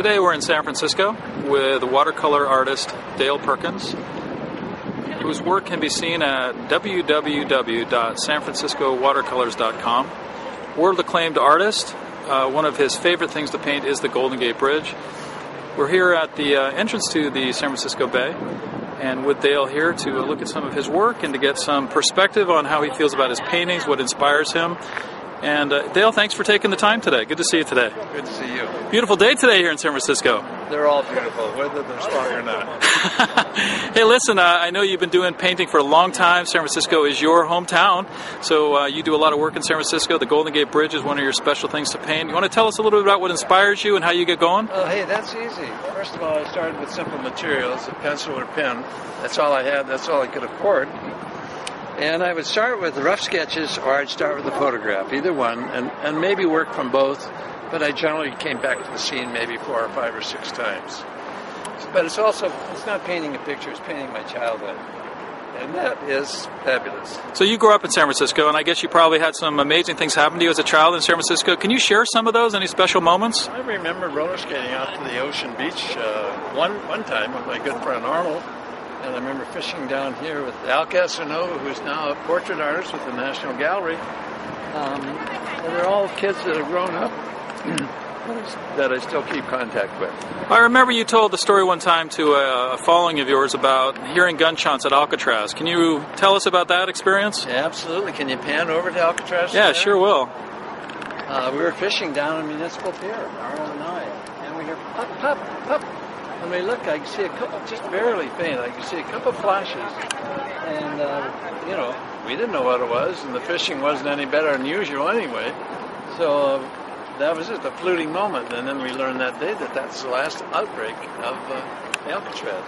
Today we're in San Francisco with watercolor artist Dale Perkins, whose work can be seen at www.sanfranciscowatercolors.com. World acclaimed artist. Uh, one of his favorite things to paint is the Golden Gate Bridge. We're here at the uh, entrance to the San Francisco Bay, and with Dale here to look at some of his work and to get some perspective on how he feels about his paintings, what inspires him. And uh, Dale, thanks for taking the time today. Good to see you today. Good to see you. Beautiful day today here in San Francisco. They're all beautiful, whether they're strong or not. hey, listen, uh, I know you've been doing painting for a long time. San Francisco is your hometown, so uh, you do a lot of work in San Francisco. The Golden Gate Bridge is one of your special things to paint. You want to tell us a little bit about what inspires you and how you get going? Oh, hey, that's easy. First of all, I started with simple materials, a pencil or pen. That's all I had. That's all I could afford. And I would start with rough sketches or I'd start with a photograph, either one, and, and maybe work from both. But I generally came back to the scene maybe four or five or six times. But it's also, it's not painting a picture, it's painting my childhood. And that is fabulous. So you grew up in San Francisco, and I guess you probably had some amazing things happen to you as a child in San Francisco. Can you share some of those? Any special moments? I remember roller skating out to the ocean beach uh, one one time with my good friend Arnold, and I remember fishing down here with Al Casanova, who's now a portrait artist with the National Gallery. Um, and they're all kids that have grown up that I still keep contact with. I remember you told the story one time to a following of yours about hearing gunshots at Alcatraz. Can you tell us about that experience? Yeah, absolutely. Can you pan over to Alcatraz? Yeah, there? sure will. Uh, we were fishing down on Municipal Pier, Arnold and I, and we hear pop, pop, pop. When mean, look, I can see a couple, just barely faint, I can see a couple flashes. And, uh, you know, we didn't know what it was, and the fishing wasn't any better than usual anyway. So uh, that was just a fluting moment. And then we learned that day that that's the last outbreak of uh, Alcatraz.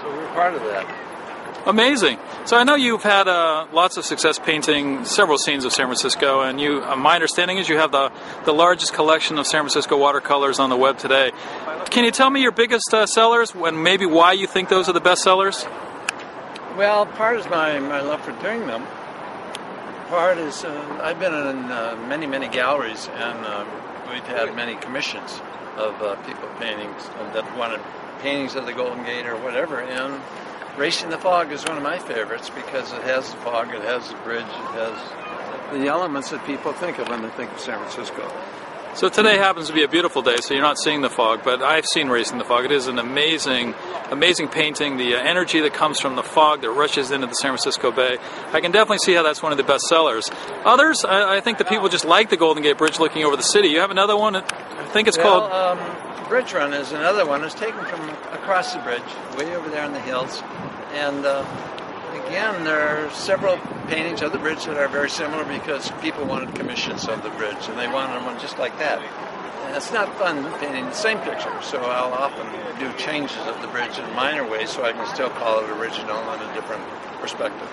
So we were part of that. Amazing. So I know you've had uh, lots of success painting several scenes of San Francisco, and you. Uh, my understanding is you have the the largest collection of San Francisco watercolors on the web today. Can you tell me your biggest uh, sellers and maybe why you think those are the best sellers? Well, part is my, my love for doing them. Part is uh, I've been in uh, many, many galleries, and uh, we've had many commissions of uh, people painting that wanted paintings of the Golden Gate or whatever. And Racing the Fog is one of my favorites because it has the fog, it has the bridge, it has the elements that people think of when they think of San Francisco. So today happens to be a beautiful day, so you're not seeing the fog, but I've seen Racing the Fog. It is an amazing, amazing painting. The uh, energy that comes from the fog that rushes into the San Francisco Bay, I can definitely see how that's one of the best sellers. Others, I, I think the people just like the Golden Gate Bridge looking over the city. You have another one, think it's well, called. Um, bridge Run is another one. It's taken from across the bridge, way over there in the hills. And uh, again, there are several paintings of the bridge that are very similar because people wanted commissions of the bridge and they wanted one just like that. And it's not fun painting the same picture, so I'll often do changes of the bridge in minor ways so I can still call it original in a different perspective.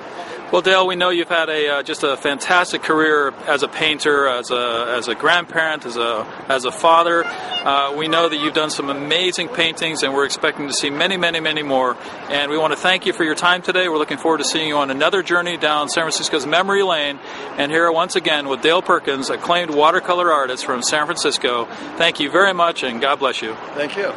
Well, Dale, we know you've had a uh, just a fantastic career as a painter, as a as a grandparent, as a as a father. Uh, we know that you've done some amazing paintings, and we're expecting to see many, many, many more. And we want to thank you for your time today. We're looking forward to seeing you on another journey down San Francisco's memory lane. And here once again with Dale Perkins, acclaimed watercolor artist from San Francisco. Thank you very much, and God bless you. Thank you.